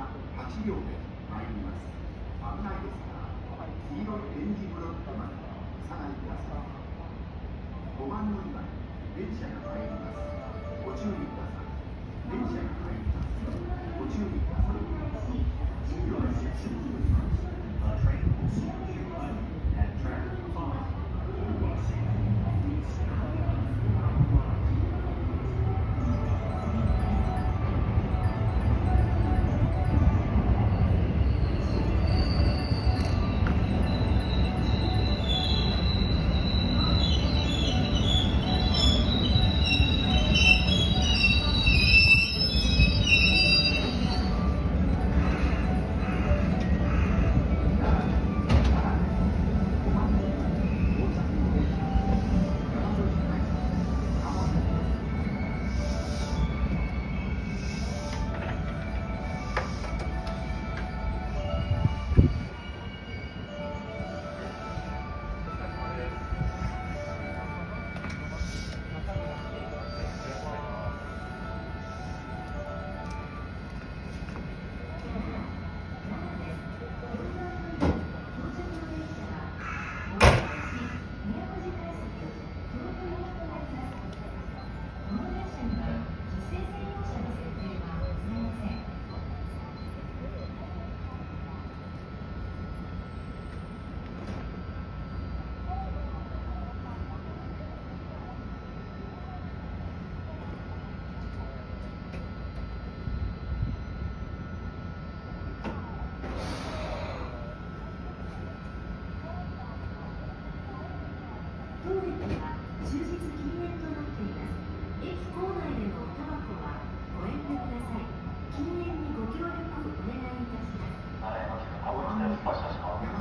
8秒で参ります危ない。ですから黄色い点字ブロックまでお下がりください5番乗り場に電車が参りますご注意ください電車が参ります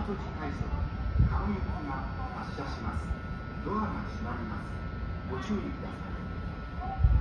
和路快速川行きが発車します。ドアが閉まります。ご注意ください。